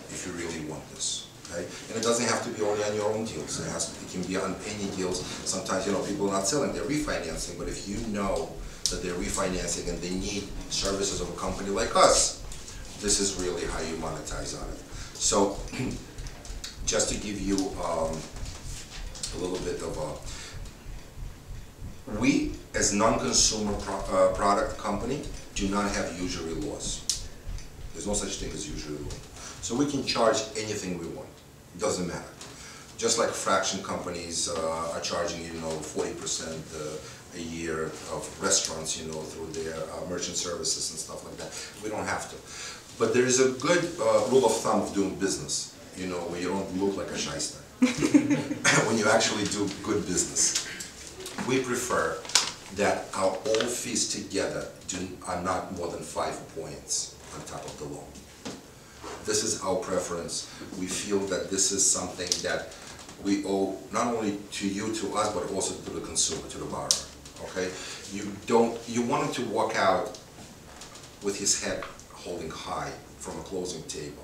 if you really want this, okay? And it doesn't have to be only on your own deals, it has, it can be on any deals. Sometimes, you know, people are not selling, they're refinancing, but if you know that they're refinancing and they need services of a company like us, this is really how you monetize on it. So, [clears throat] just to give you, um, a little bit of a, we, as non-consumer pro- uh, product company, do not have usury laws. There's no such thing as usury law. So we can charge anything we want, doesn't matter. Just like fraction companies uh, are charging, you know, forty percent uh, a year of restaurants, you know, through their uh, merchant services and stuff like that. We don't have to. But there is a good uh, rule of thumb of doing business, you know, where you don't look like a shyster. [laughs] [laughs] When you actually do good business. We prefer that our all fees together do, are not more than five points on top of the loan. This is our preference. We feel that this is something that we owe not only to you, to us, but also to the consumer, to the borrower, okay? You don't, you want him to walk out with his head holding high from a closing table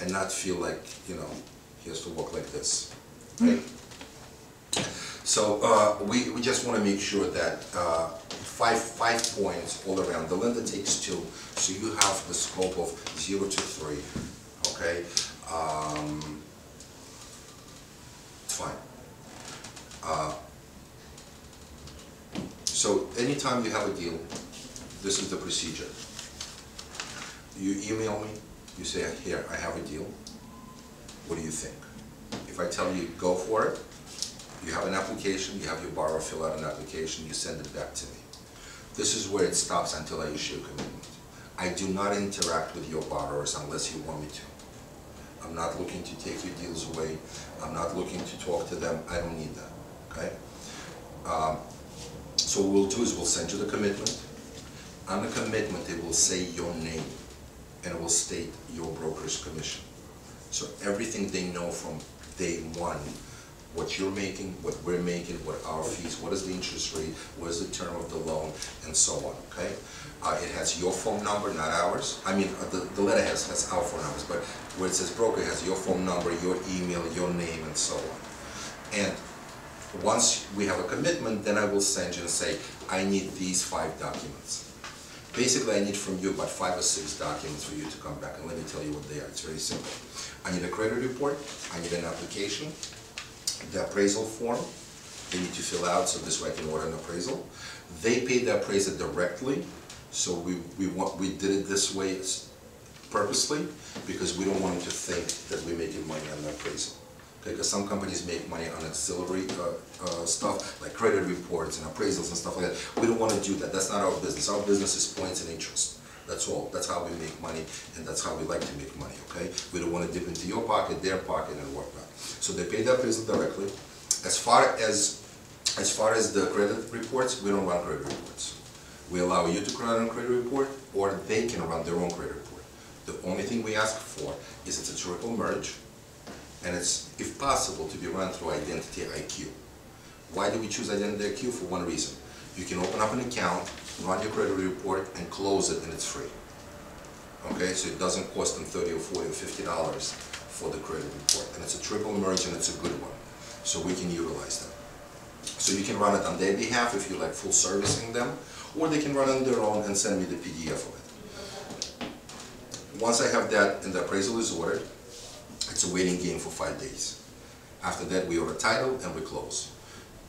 and not feel like, you know, he has to walk like this, right? So, uh, we, we just wanna make sure that, uh, five, five points all around, the lender takes two, so you have the scope of zero to three, okay? Um, it's fine. Uh, So, anytime you have a deal, this is the procedure. You email me, you say, here, I have a deal, what do you think? If I tell you, go for it, you have an application, you have your borrower fill out an application, you send it back to me. This is where it stops until I issue a commitment. I do not interact with your borrowers unless you want me to. I'm not looking to take your deals away, I'm not looking to talk to them, I don't need that, okay? Um, So what we'll do is we'll send you the commitment. On the commitment, it will say your name, and it will state your broker's commission. So everything they know from day one, what you're making, what we're making, what our fees, what is the interest rate, what is the term of the loan, and so on, okay? Uh, it has your phone number, not ours. I mean, uh, the, the letter has, has our phone numbers, but where it says broker, it has your phone number, your email, your name, and so on. And once we have a commitment, then I will send you and say, I need these five documents. Basically, I need from you about five or six documents for you to come back, and let me tell you what they are, it's very simple. I need a credit report, I need an application, the appraisal form, they need to fill out, so this way I can order an appraisal. They pay the appraiser directly, so we, we want, we did it this way purposely, because we don't want them to think that we're making money on the appraisal. Okay, Because some companies make money on auxiliary uh, uh, stuff, like credit reports and appraisals and stuff like that. We don't want to do that, that's not our business. Our business is points and interest, That's all, that's how we make money, and that's how we like to make money, okay? We wanna dip into your pocket, their pocket, and whatnot. So they pay the appraisal directly. As far as, as far as the credit reports, we don't run credit reports. We allow you to run a credit report, or they can run their own credit report. The only thing we ask for is it's a triple merge, and it's, if possible, to be run through Identity IQ. Why do we choose Identity IQ? For one reason. You can open up an account, run your credit report, and close it, and it's free. Okay, so it doesn't cost them thirty or forty or fifty dollars for the credit report, and it's a triple merge and it's a good one, so we can utilize them. So you can run it on their behalf if you like full servicing them, or they can run it on their own and send me the PDF of it. Once I have that and the appraisal is ordered, it's a waiting game for five days. After that, we order title and we close.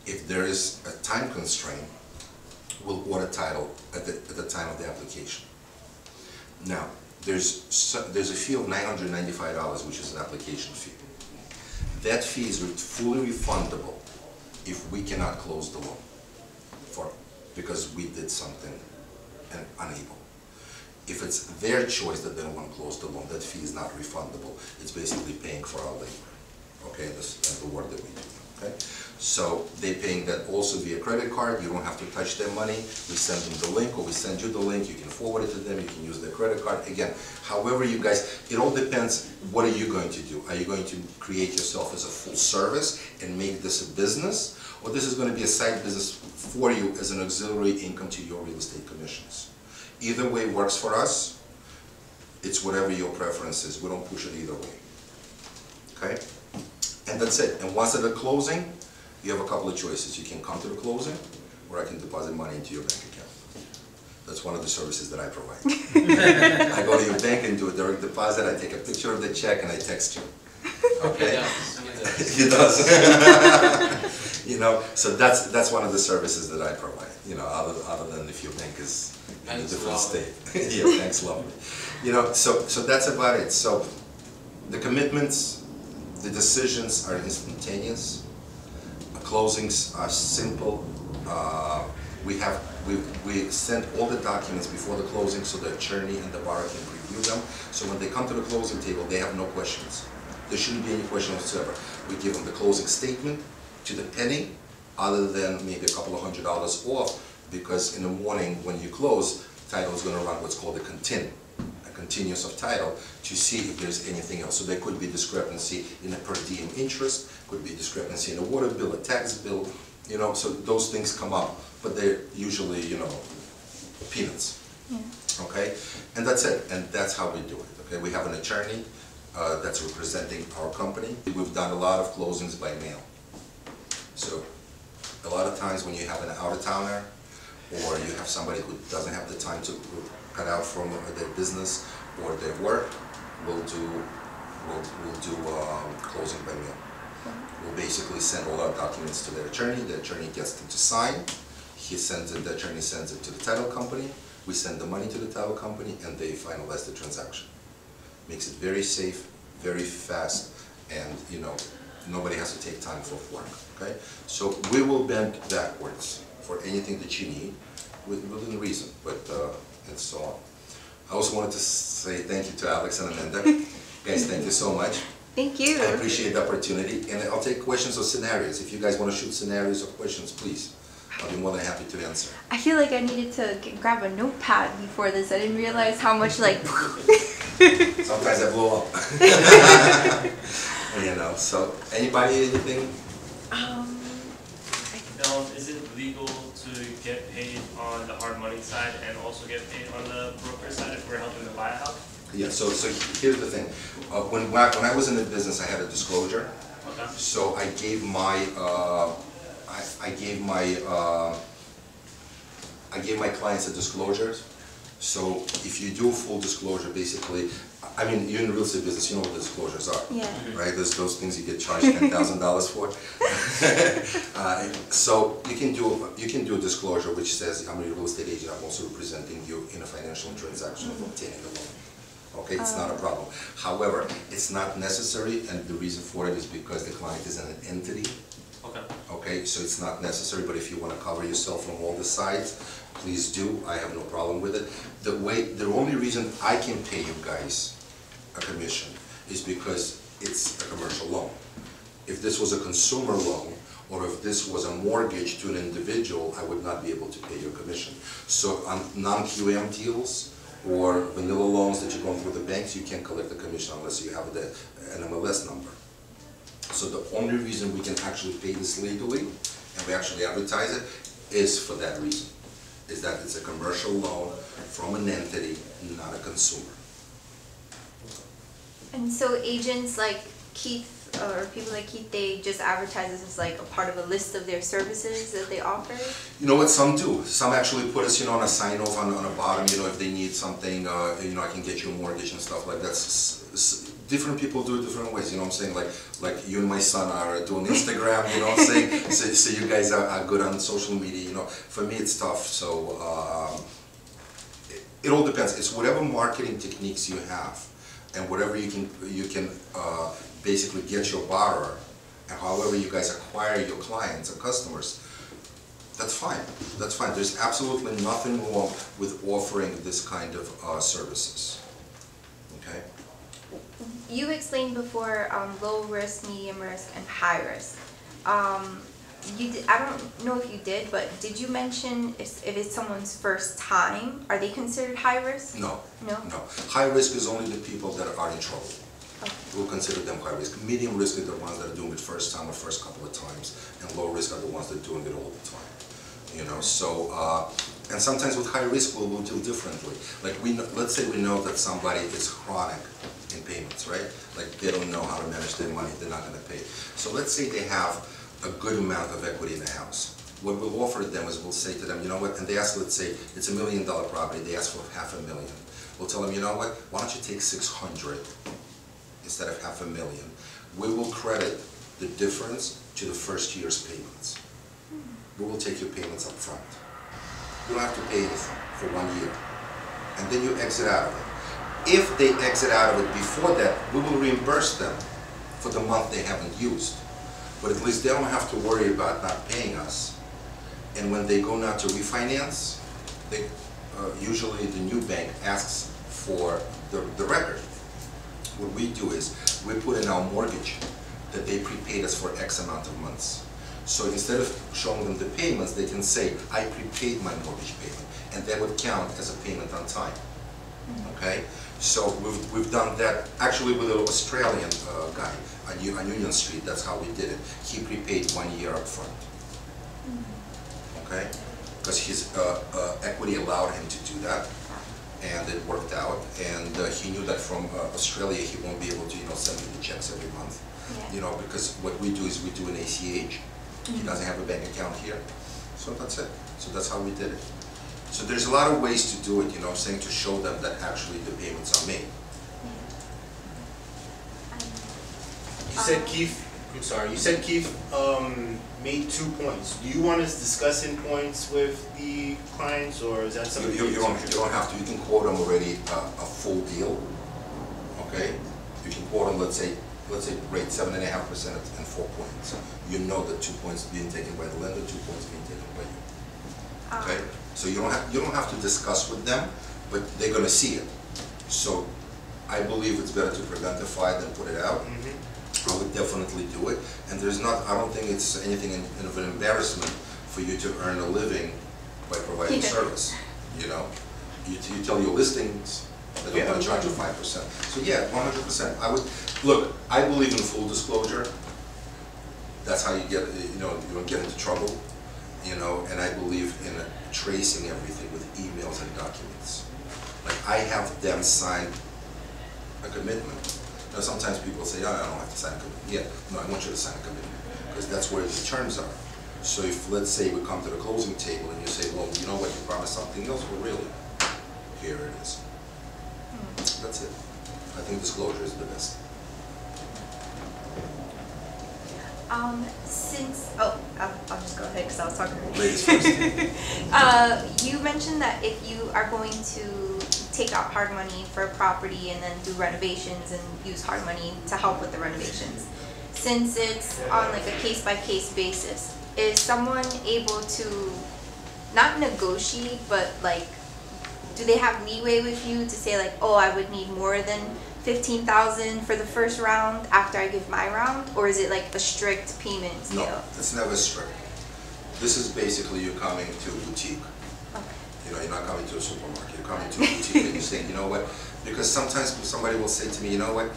If there is a time constraint, we'll order title at the, at the time of the application. Now, there's, there's a fee of nine hundred ninety-five dollars, which is an application fee. That fee is fully refundable if we cannot close the loan for, because we did something and unable. If it's their choice that they don't want to close the loan, that fee is not refundable. It's basically paying for our labor, okay, this, and the work that we do, okay? So they're paying that also via credit card, you don't have to touch their money. We send them the link, or we send you the link, you can forward it to them, you can use their credit card. Again, however you guys, it all depends, what are you going to do? Are you going to create yourself as a full service and make this a business? Or this is gonna be a side business for you as an auxiliary income to your real estate commissions? Either way works for us. It's whatever your preference is. We don't push it either way. Okay? And that's it. And once at the closing, you have a couple of choices. You can come to the closing, or I can deposit money into your bank account. That's one of the services that I provide. [laughs] I go to your bank and do a direct deposit, I take a picture of the check and I text you. Okay? [laughs] He does. [laughs] You know, so that's, that's one of the services that I provide, you know, other, other than if your bank is in a Bank's different lovely. state. Yeah, thanks, lovely. You know, so, so that's about it. So the commitments, the decisions are instantaneous. Closings are simple. Uh, We have, we, we send all the documents before the closing so the attorney and the bar can review them. So when they come to the closing table, they have no questions. There shouldn't be any question whatsoever. We give them the closing statement to the penny, other than maybe a couple of hundred dollars off, because in the morning, when you close, title is gonna run what's called a contin, continuous of title, to see if there's anything else. So there could be discrepancy in a per diem interest, could be discrepancy in a water bill, a tax bill, you know, so those things come up, but they're usually, you know, peanuts. Okay, and that's it, and that's how we do it, okay? We have an attorney uh, that's representing our company. We've done a lot of closings by mail. So, a lot of times when you have an out-of-towner, or you have somebody who doesn't have the time to cut out from their business or their work, we'll do, we'll, we'll do um, closing by mail. We'll basically send all our documents to their attorney, the attorney gets them to sign, he sends it, the attorney sends it to the title company, we send the money to the title company, and they finalize the transaction. Makes it very safe, very fast, and, you know, nobody has to take time for work, okay? So we will bend backwards for anything that you need, with- within reason, but, uh, and so on. I also wanted to say thank you to Alex and Amanda. [laughs] Guys, thank you so much. Thank you. I appreciate the opportunity, and I'll take questions or scenarios. If you guys want to shoot scenarios or questions, please. I'll be more than happy to answer. I feel like I needed to g- grab a notepad before this. I didn't realize how much like. [laughs] Sometimes I blow up. [laughs] You know, so, anybody, anything? um, Now, is it legal to get paid on the hard money side and also get paid on the broker side if we're helping to buy a? Yeah, so, so here's the thing. Uh, When, when I when I was in the business, I had a disclosure. Okay. So I gave my, uh, I, I gave my, uh, I gave my clients a disclosure. So if you do full disclosure, basically, I mean, you're in the real estate business, you know what the disclosures are. yeah. Right, there's those things you get charged ten thousand dollars for. [laughs] Uh, So you can do, you can do a disclosure which says, I'm a real estate agent, I'm also representing you in a financial transaction of obtaining a loan. Okay, it's not a problem. However, it's not necessary, and the reason for it is because the client is an entity, Okay. okay? So it's not necessary, but if you wanna cover yourself from all the sides, please do, I have no problem with it. The way, the only reason I can pay you guys a commission is because it's a commercial loan. If this was a consumer loan, or if this was a mortgage to an individual, I would not be able to pay your commission. So um, on non-QM deals or vanilla loans that you're going through the banks, you can't collect the commission unless you have the, an MLS number. So the only reason we can actually pay this legally, and we actually advertise it, is for that reason. Is that it's a commercial loan from an entity, not a consumer. And so agents like Keith or people like Keith, they just advertise this as like a part of a list of their services that they offer. You know what, some do. Some actually put us, you know, on a sign off on, on the bottom, you know, if they need something, uh, you know, I can get you a mortgage and stuff like that. S- s- Different people do it different ways, you know what I'm saying? Like, like you and my son are doing [laughs] Instagram, you know what I'm saying? So, so you guys are, are good on social media, you know. For me, it's tough, so, um, it, it all depends. It's whatever marketing techniques you have and whatever you can, you can, uh, basically get your borrower and however you guys acquire your clients and customers, that's fine, that's fine. There's absolutely nothing wrong with offering this kind of uh, services, okay? You explained before um, low risk, medium risk, and high risk. Um, you did, I don't know if you did, but did you mention if, if it's someone's first time, are they considered high risk? No, No? no. High risk is only the people that are in trouble. Okay. We'll consider them high risk. Medium risk are the ones that are doing it first time or first couple of times, and low risk are the ones that are doing it all the time. You know, so, uh, and sometimes with high risk, we'll, we'll do differently. Like we, know- let's say we know that somebody is chronic in payments, right? Like they don't know how to manage their money, they're not gonna pay. So let's say they have a good amount of equity in the house. What we'll offer them is we'll say to them, you know what, and they ask, let's say, it's a million dollar property, they ask for half a million. We'll tell them, you know what, why don't you take six hundred instead of half a million. We will credit the difference to the first year's payments. We will take your payments up front. You don't have to pay this for one year. And then you exit out of it. If they exit out of it before that, we will reimburse them for the month they haven't used. But at least they don't have to worry about not paying us. And when they go now to refinance, they, uh, usually the new bank asks for the, the record what we do is, we put in our mortgage that they prepaid us for X amount of months. So instead of showing them the payments, they can say, I prepaid my mortgage payment, and that would count as a payment on time. Okay? So we've, we've done that, actually with an Australian uh, guy on on Union Street, that's how we did it. He prepaid one year upfront. Okay? Because his uh, uh, equity allowed him to do that and it worked out. And uh, he knew that from uh, Australia, he won't be able to, you know, send me the checks every month. Yeah. You know, because what we do is we do an ACH. He doesn't have a bank account here, so that's it. So that's how we did it. So there's a lot of ways to do it, you know, I'm saying to show them that actually the payments are made. You said Keith, I'm sorry, you said Keith, um, made two points. Do you want us discussing points with the clients, or is that something? you you don't, you don't have to, you can quote them already a, a full deal, okay? You can quote them, let's say, let's say rate seven and a half percent and four points. You know that two points being taken by the lender, two points being taken by you. Um, Okay, so you don't have, you don't have to discuss with them, but they're gonna see it. So I believe it's better to preventify than put it out. Mhm. I would definitely do it, and there's not, I don't think it's anything in- of an embarrassment for you to earn a living by providing Yeah. service, you know? You, you tell your listings that they're gonna charge you five percent. So yeah, one hundred percent, I would, look, I believe in full disclosure. That's how you get, you know, you don't get into trouble, you know, and I believe in tracing everything with emails and documents. Like, I have them sign a commitment. Now, sometimes people say, oh, I don't have to sign a commitment. Yeah, no, I want you to sign a commitment, because that's where the terms are. So if, let's say, we come to the closing table and you say, well, you know what, you promised something else, well, really, here it is. Hmm. That's it. I think disclosure is the best. Um, since, oh, I'll, I'll just go ahead because I was talking. Ladies first. [laughs] Uh, you mentioned that if you are going to take out hard money for a property and then do renovations and use hard money to help with the renovations, since it's on like a case by case basis, is someone able to not negotiate, but like, do they have leeway with you to say like, oh, I would need more than fifteen thousand for the first round after I give my round, or is it like a strict payment No, scale? it's never strict. This is basically you coming to a boutique. Okay. You know, you're not coming to a supermarket, you're coming to a boutique and you say, you know what? Because sometimes somebody will say to me, you know what?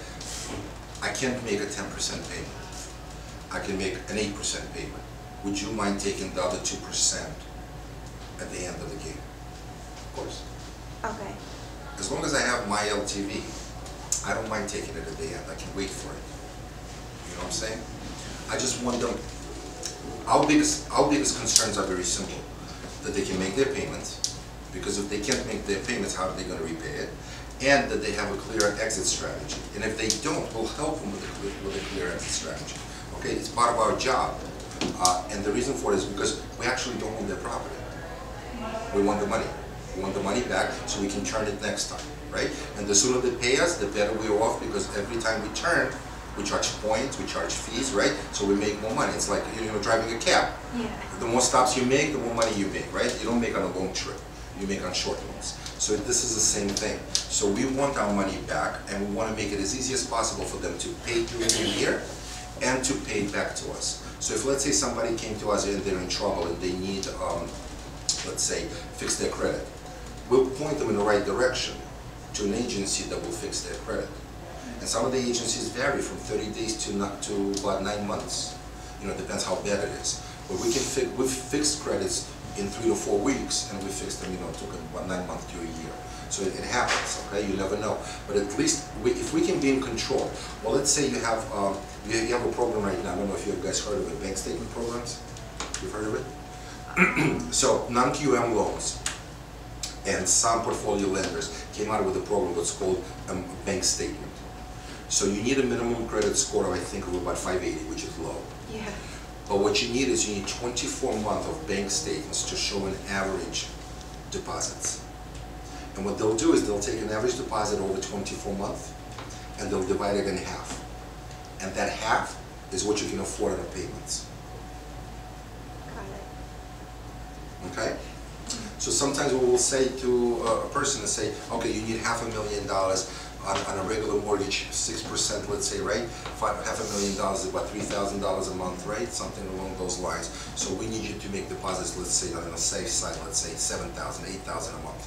I can't make a ten percent payment. I can make an eight percent payment. Would you mind taking the other two percent at the end of the game? Of course. Okay. As long as I have my LTV, I don't mind taking it at the end, I can wait for it. You know what I'm saying? I just want them, our biggest, our biggest concerns are very simple. That they can make their payments, because if they can't make their payments, how are they gonna repay it? And that they have a clear exit strategy. And if they don't, we'll help them with a clear, with a clear exit strategy. Okay, it's part of our job. Uh, and the reason for it is because we actually don't own their property. We want the money. We want the money back so we can turn it next time, right? And the sooner they pay us, the better we're off because every time we turn, we charge points, we charge fees, right? So we make more money. It's like, you know, driving a cab. Yeah. The more stops you make, the more money you make, right? You don't make on a long trip, you make on short ones. So this is the same thing. So we want our money back and we want to make it as easy as possible for them to pay during the year and to pay back to us. So if let's say somebody came to us and they're in trouble and they need, um, let's say, fix their credit, we'll point them in the right direction to an agency that will fix their credit. And some of the agencies vary from thirty days to not, to about nine months. You know, depends how bad it is. But we can fi, we've fixed credits in three to four weeks, and we fixed them, you know, it took about nine months to a year. So it, it happens, okay, you never know. But at least, we, if we can be in control, well, let's say you have, um, you you have a program right now, I don't know if you guys heard of it, bank statement programs? You've heard of it? [clears throat] So, non-QM loans and some portfolio lenders came out with a program that's called a bank statement. So you need a minimum credit score of, I think, of about five eighty, which is low. Yeah. But what you need is you need twenty-four months of bank statements to show an average deposits. And what they'll do is they'll take an average deposit over twenty-four months and they'll divide it in half. And that half is what you can afford on the payments, Got it. okay? So sometimes we'll say to a a person and say, okay, you need half a million dollars on, on a regular mortgage, six percent, let's say, right? Five, half a million dollars is about three thousand dollars a month, right? Something along those lines. So we need you to make deposits, let's say, on the safe side, let's say seven thousand, eight thousand a month.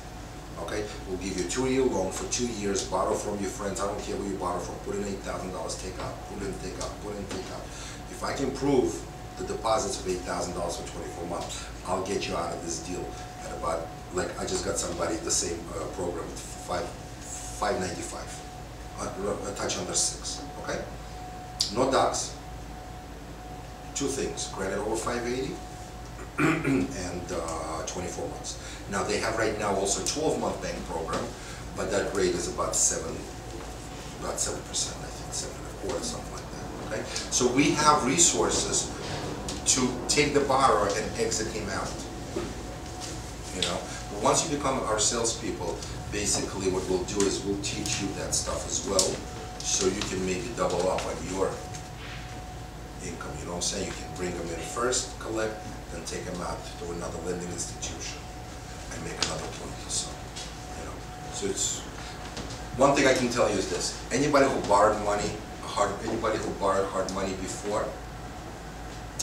Okay, we'll give you a two-year loan for two years, borrow from your friends, I don't care where you borrow from, put in eight thousand dollars, take out, put in, take out, put in, take out. If I can prove the deposits of eight thousand dollars for twenty-four months, I'll get you out of this deal about, like, I just got somebody the same, uh, program, five, five ninety-five, a, touch under six, okay? No docs. Two things, credit over five eighty, [clears throat] and uh, 24 months. Now, they have right now also a 12-month bank program, but that rate is about seven, about 7%, I think, seven and a quarter, something like that, okay? So we have resources to take the borrower and exit him out, you know? But once you become our salespeople, basically what we'll do is we'll teach you that stuff as well, so you can maybe double up on your income, you know what I'm saying? You can bring them in first, collect, then take them out to another lending institution and make another point, so, you know. So it's, one thing I can tell you is this, anybody who borrowed money, hard, anybody who borrowed hard money before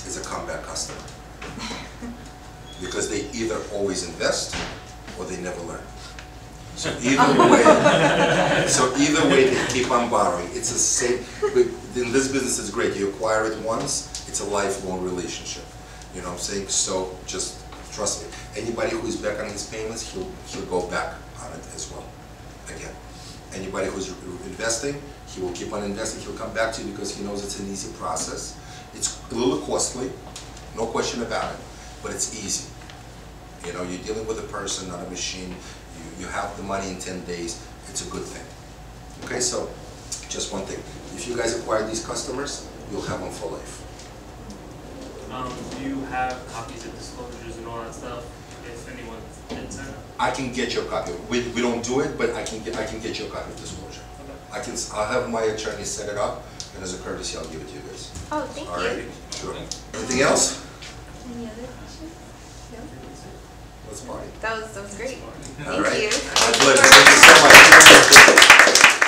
is a comeback customer. [laughs] Because they either always invest or they never learn. So [laughs] either oh, way, [laughs] so either way, they keep on borrowing. It's the same, in this business, it's great. You acquire it once, it's a lifelong relationship. You know what I'm saying? So just trust me. Anybody who is back on his payments, he'll, he'll go back on it as well, again. Anybody who's investing, he will keep on investing. He'll come back to you because he knows it's an easy process. It's a little costly, no question about it, but it's easy. You know, you're dealing with a person, not a machine. You, you have the money in ten days. It's a good thing. Okay, so just one thing. If you guys acquire these customers, you'll have them for life. Um, do you have copies of disclosures and all that stuff, if anyone did sign up? I can get you a copy. We, we don't do it, but I can get, I can get you a copy of disclosure. Okay. I can, s- I'll have my attorney set it up, and as a courtesy, I'll give it to you guys. Oh, thank All you. right? Sure. Anything else? Any other questions? No? Let's party. That was, that was great. Thank right. you. My pleasure. Thank you so much.